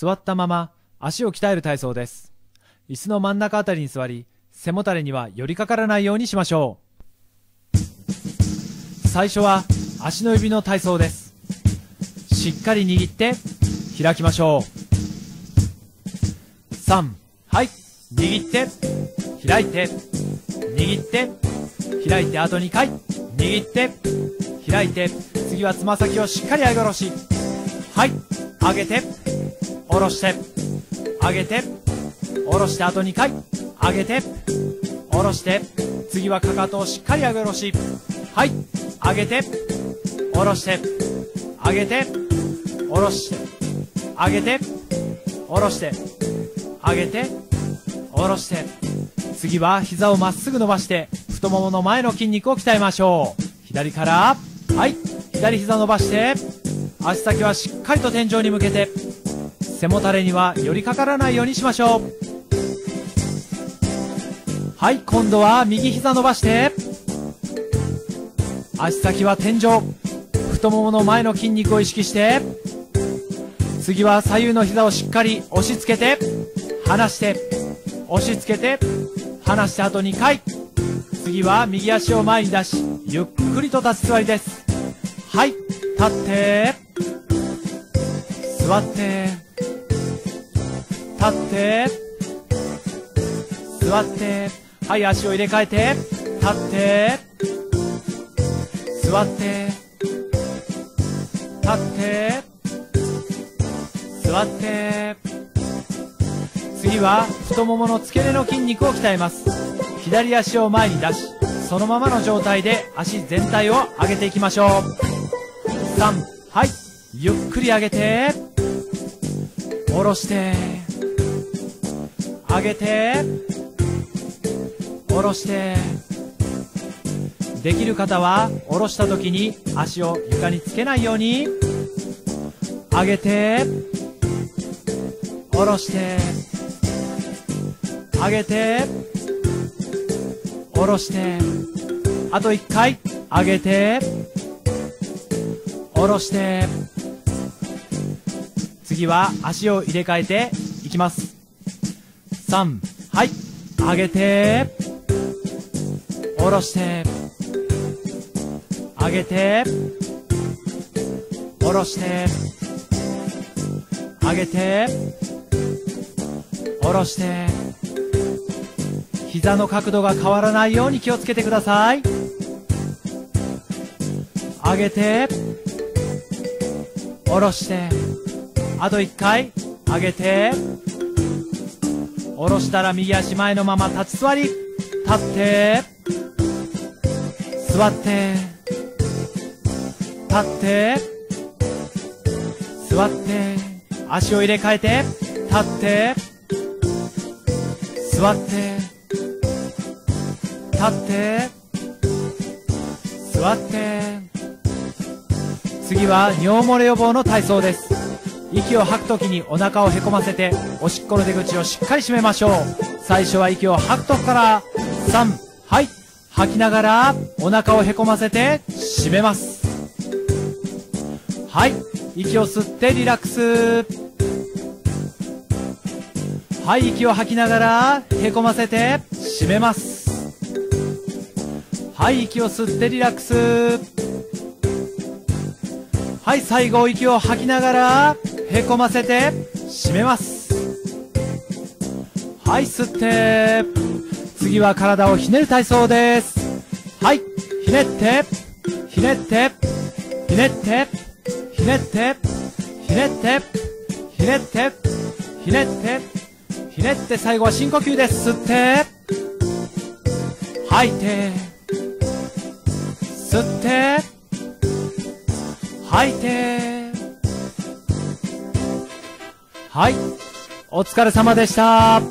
座ったまま足を鍛える体操です。椅子の真ん中あたりに座り、背もたれには寄りかからないようにしましょう。最初は足の指の体操です。しっかり握って開きましょう。3、はい、握って、開いて、握って、開いてあと2回、握って、開いて、次はつま先をしっかり上げ下ろし。はい、上げて、下ろして、上げて、下ろしてあと2回、上げて、下ろして、次はかかとをしっかり上げ下ろし。はい、上げて、下ろして、上げて、下ろして、上げて、下ろして、上げて、下ろして、次は膝をまっすぐ伸ばして、太ももの前の筋肉を鍛えましょう。左から、はい、左膝伸ばして、足先はしっかりと天井に向けて、背もたれには寄りかからないようにしましょう。はい、今度は右膝伸ばして、足先は天井、太ももの前の筋肉を意識して、次は左右の膝をしっかり押し付けて、離して、押し付けて、離してあと2回。次は右足を前に出し、ゆっくりと立ち座りです。はい、立って、座って、立って、座って、はい、足を入れ替えて、立って、座って、立って、座って、次は太ももの付け根の筋肉を鍛えます。左足を前に出し、そのままの状態で足全体を上げていきましょう。3、はい、ゆっくり上げて、下ろして、上げて、下ろして、できる方は下ろした時に足を床につけないように、上げて、下ろして、上げて、下ろして、あと1回、上げて、下ろして、次は足を入れ替えていきます。3、はい、上げて、下ろして、上げて、下ろして、上げて、下ろして、膝の角度が変わらないように気をつけてください。上げて、下ろして、あと1回、上げて、下ろしたら右足前のまま立ち座り、立って、座って、立って、座って、足を入れ替えて、立って、座って、立って、座って、次は尿漏れ予防の体操です。息を吐くときにお腹をへこませて、おしっこの出口をしっかり閉めましょう。最初は息を吐くとこから、3、はい、吐きながら、お腹をへこませて、閉めます。はい、息を吸ってリラックス。はい、息を吐きながら、へこませて、閉めます。はい、息を吸ってリラックス。はい、最後、息を吐きながら、へこませて、締めます。はい、吸って、次は体をひねる体操です。はい、ひねって、ひねって、ひねって、ひねって、ひねって、ひねって、ひねって、ひねって、最後は深呼吸です。吸って、吐いて、吸って、吐いて、はい。お疲れ様でした。